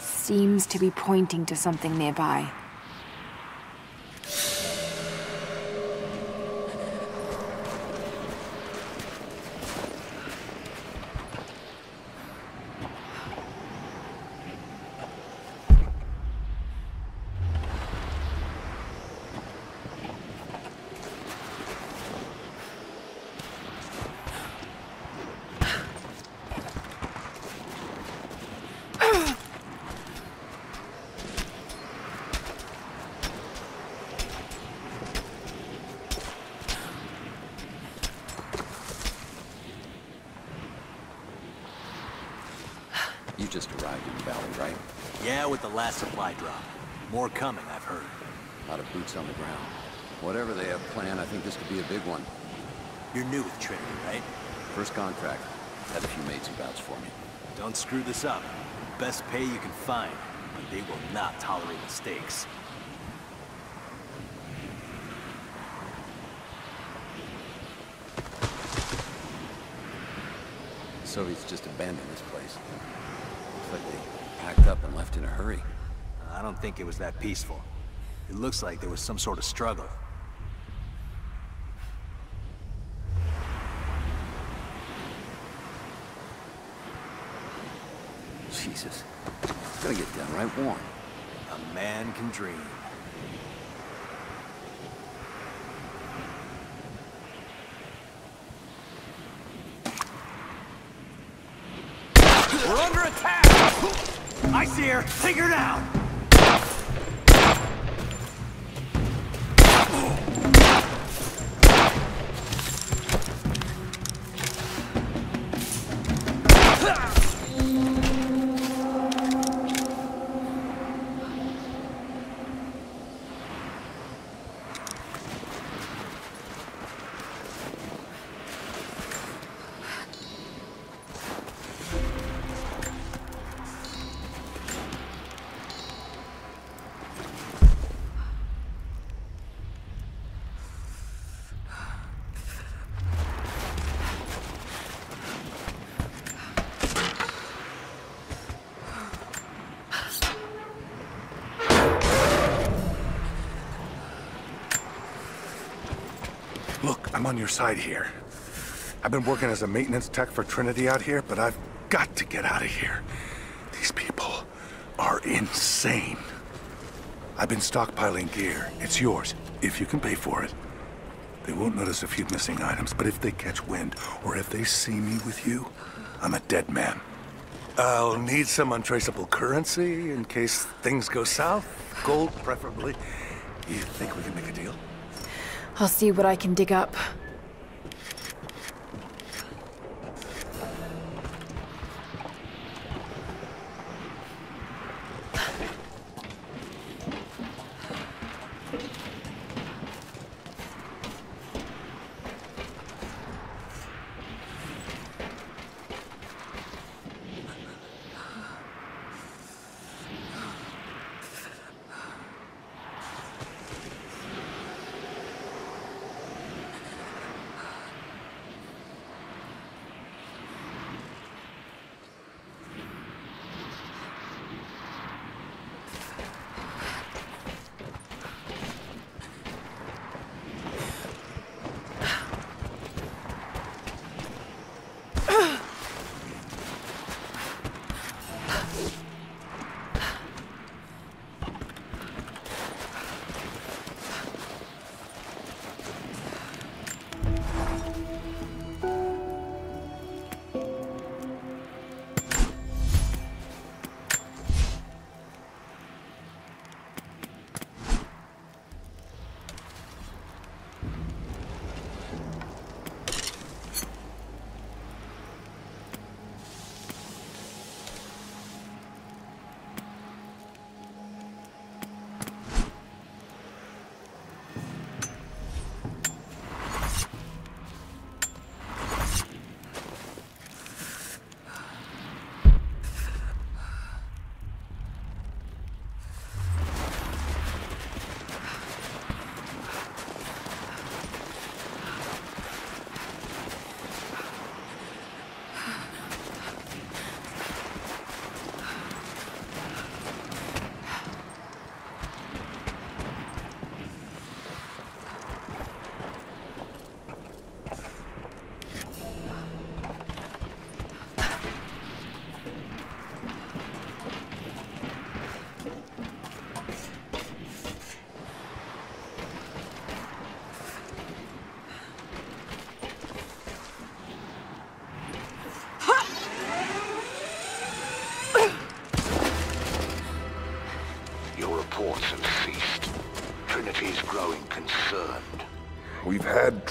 Seems to be pointing to something nearby. You just arrived in the valley, right? Yeah, with the last supply drop. More coming, I've heard. A lot of boots on the ground. Whatever they have planned, I think this could be a big one. You're new with Trinity, right? First contract. Had a few mates who vouched for me. Don't screw this up. Best pay you can find, but they will not tolerate mistakes. The Soviets just abandoned this place. Like they packed up and left in a hurry. I don't think it was that peaceful. It looks like there was some sort of struggle. Jesus. It's gonna get downright warm. A man can dream. We're under attack! I see her! Take her down! On your side here. I've been working as a maintenance tech for Trinity out here, but I've got to get out of here. These people are insane. I've been stockpiling gear. It's yours, if you can pay for it. They won't notice a few missing items, but if they catch wind, or if they see me with you, I'm a dead man. I'll need some untraceable currency in case things go south. Gold, preferably. You think we can make a deal? I'll see what I can dig up.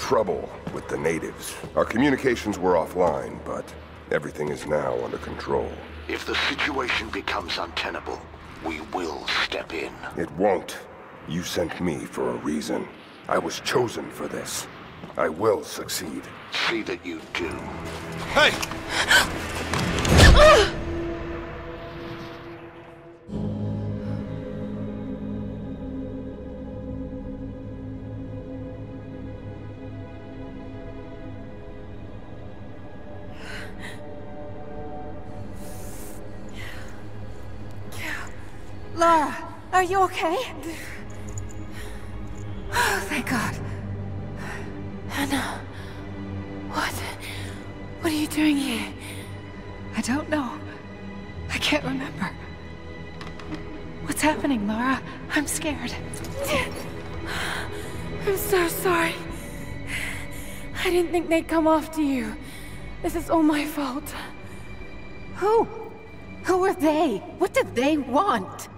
Trouble with the natives. Our communications were offline, but everything is now under control. If the situation becomes untenable, we will step in. It won't. You sent me for a reason. I was chosen for this. I will succeed. See that you do. Hey! Ah! Lara, are you okay? Oh, thank God. Ana, what? What are you doing here? I don't know. I can't remember. What's happening, Lara? I'm scared. I'm so sorry. I didn't think they'd come after you. This is all my fault. Who? Who are they? What do they want?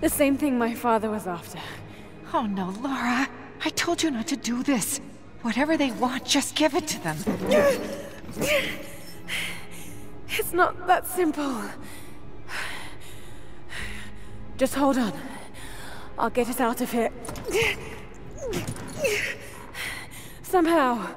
The same thing my father was after. Oh no, Lara. I told you not to do this. Whatever they want, just give it to them. It's not that simple. Just hold on. I'll get us out of here. Somehow.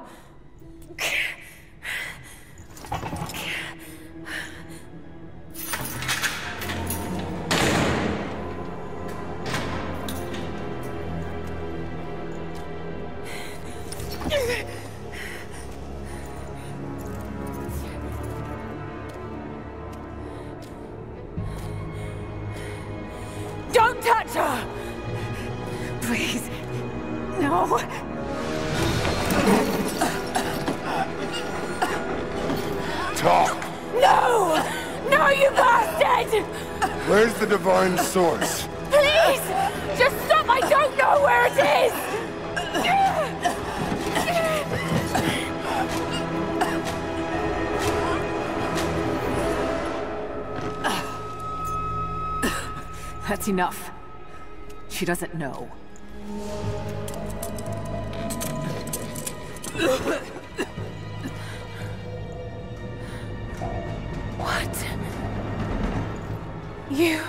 Touch her! Please. No. Talk! No! No, you bastard! Where's the divine source? Please! Just stop! I don't know where it is! That's enough. She doesn't know. What? You...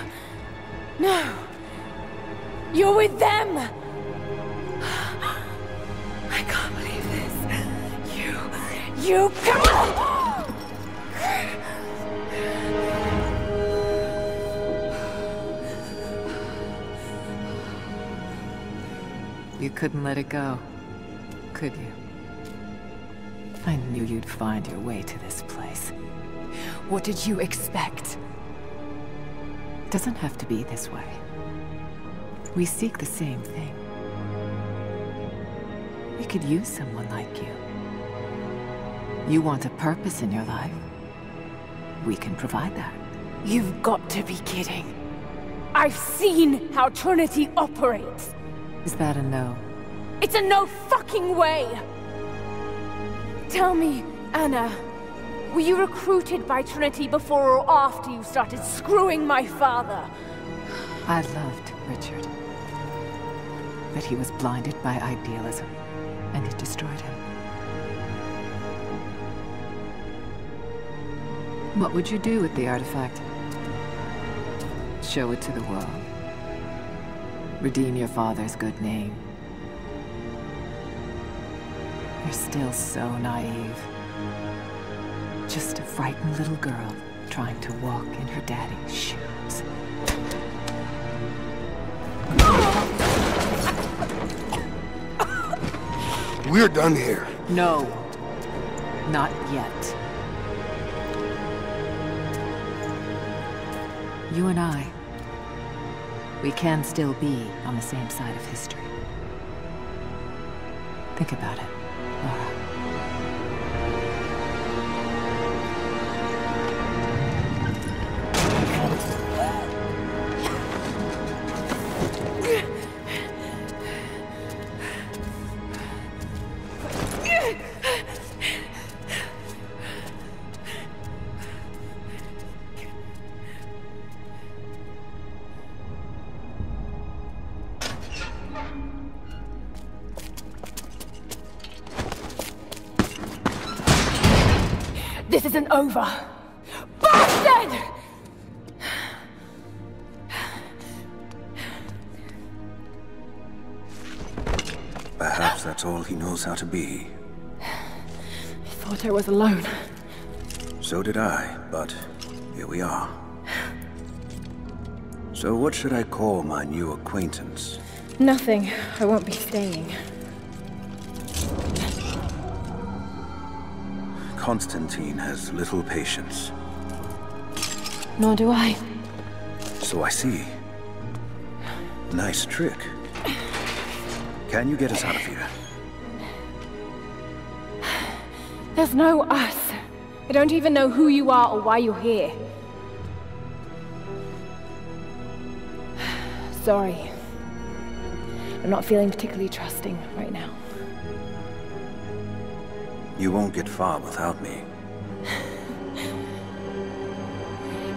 No. You're with them! I can't believe this. You... You... Come on! Couldn't let it go, could you? I knew you'd find your way to this place. What did you expect? Doesn't have to be this way. We seek the same thing. We could use someone like you. You want a purpose in your life. We can provide that. You've got to be kidding. I've seen how Trinity operates. Is that a no? It's a no fucking way! Tell me, Ana, were you recruited by Trinity before or after you started screwing my father? I loved Richard. But he was blinded by idealism, and it destroyed him. What would you do with the artifact? Show it to the world. Redeem your father's good name. You're still so naive. Just a frightened little girl trying to walk in her daddy's shoes. We're done here. No. Not yet. You and I, we can still be on the same side of history. Think about it, over. Bastard! Perhaps that's all he knows how to be. I thought I was alone. So did I, but here we are. So what should I call my new acquaintance? Nothing. I won't be staying. Constantine has little patience. Nor do I. So I see. Nice trick. Can you get us out of here? There's no us. I don't even know who you are or why you're here. Sorry. I'm not feeling particularly trusting right now. You won't get far without me.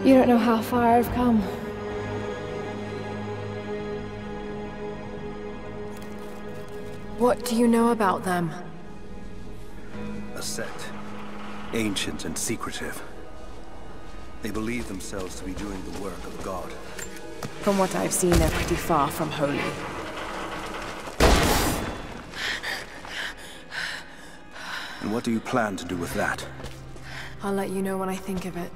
You don't know how far I've come. What do you know about them? A sect. Ancient and secretive. They believe themselves to be doing the work of God. From what I've seen, they're pretty far from holy. And what do you plan to do with that? I'll let you know when I think of it.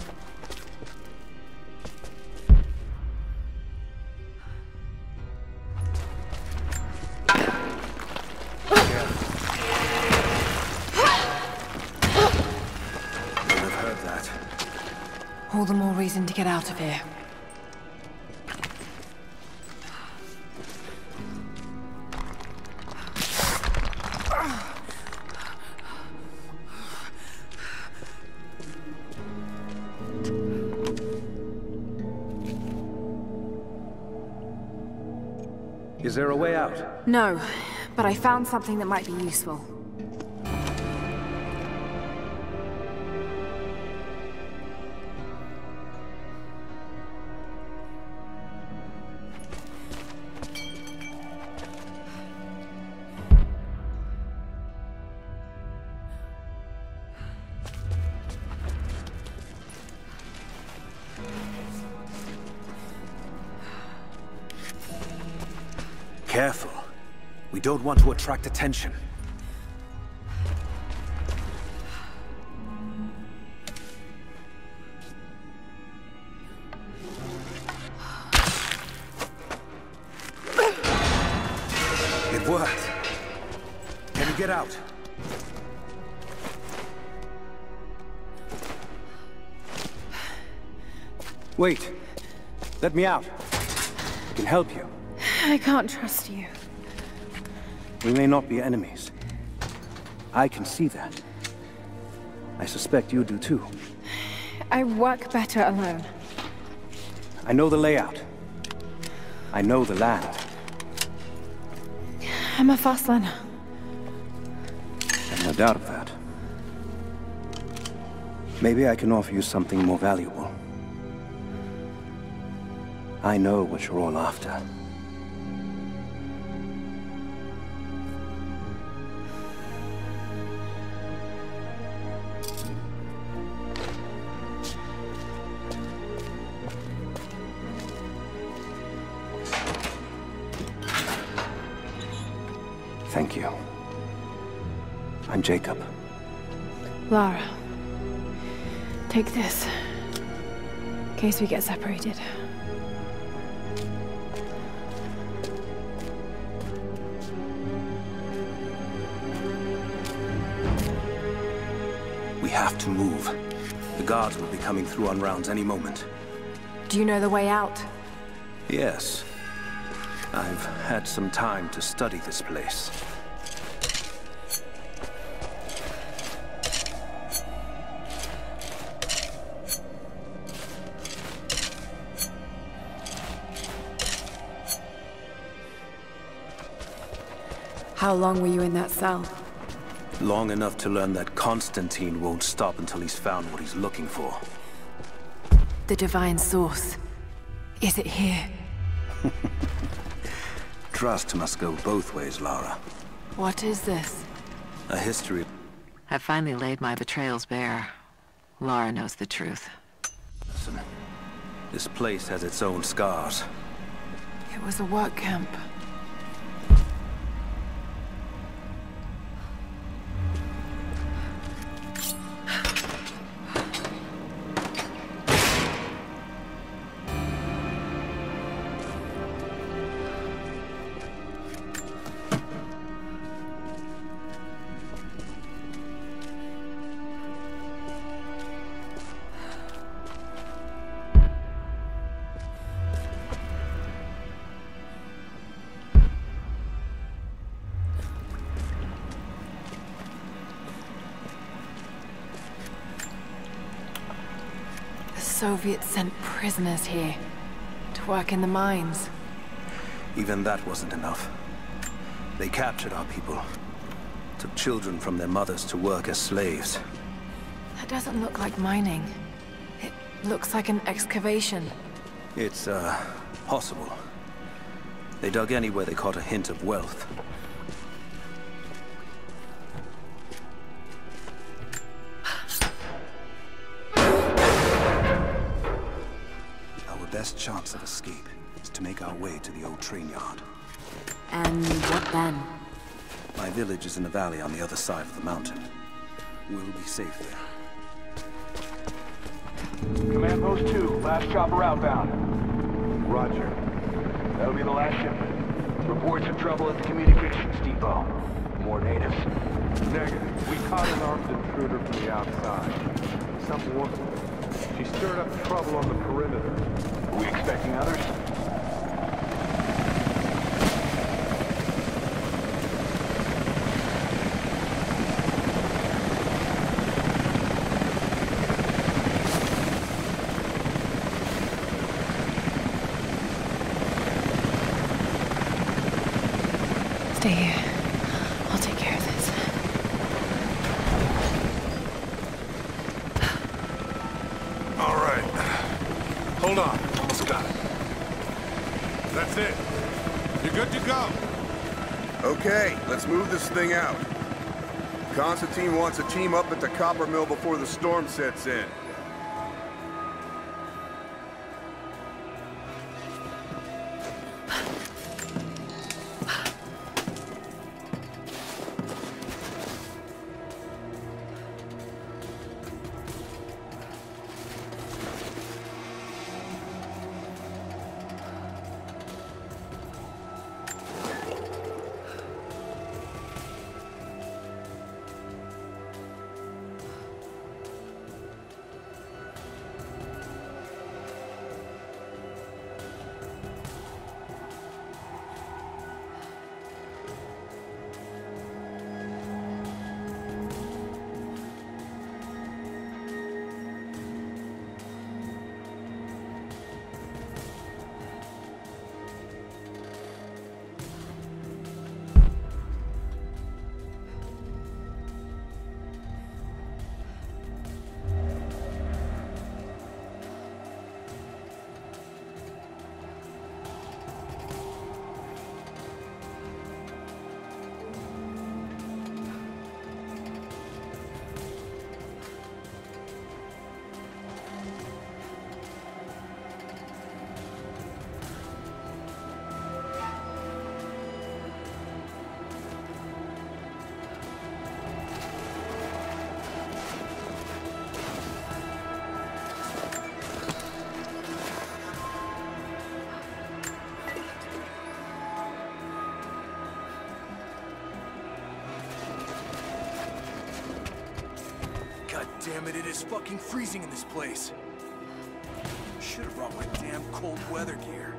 You'll have heard that. All the more reason to get out of here. Is there a way out? No, but I found something that might be useful. Careful. We don't want to attract attention. It worked. Can you get out? Wait. Let me out. I can help you. I can't trust you. We may not be enemies. I can see that. I suspect you do too. I work better alone. I know the layout. I know the land. I'm a fast learner. I've no doubt of that. Maybe I can offer you something more valuable. I know what you're all after. Take this. In case we get separated. We have to move. The guards will be coming through on rounds any moment. Do you know the way out? Yes. I've had some time to study this place. How long were you in that cell? Long enough to learn that Constantine won't stop until he's found what he's looking for. The Divine Source. Is it here? Trust must go both ways, Lara. What is this? A history I've finally laid my betrayals bare. Lara knows the truth. Listen, this place has its own scars. It was a work camp. Soviets sent prisoners here to work in the mines. Even that wasn't enough. They captured our people. Took children from their mothers to work as slaves. That doesn't look like mining. It looks like an excavation. It's, uh, possible. They dug anywhere they caught a hint of wealth. Best chance of escape is to make our way to the old train yard. And what then? My village is in a valley on the other side of the mountain. We'll be safe there. Command Post 2, last chopper outbound. Roger. That'll be the last shipment. Reports of trouble at the communications depot. More natives. Negative. We caught an armed intruder from the outside. Some woman. She stirred up trouble on the perimeter. We expecting others? Stay here. I'll take care of this. All right. Hold on. Almost got it. That's it. You're good to go. Move this thing out. Constantine wants a team up at the copper mill before the storm sets in. Damn it, it is fucking freezing in this place. Should have brought my damn cold weather gear.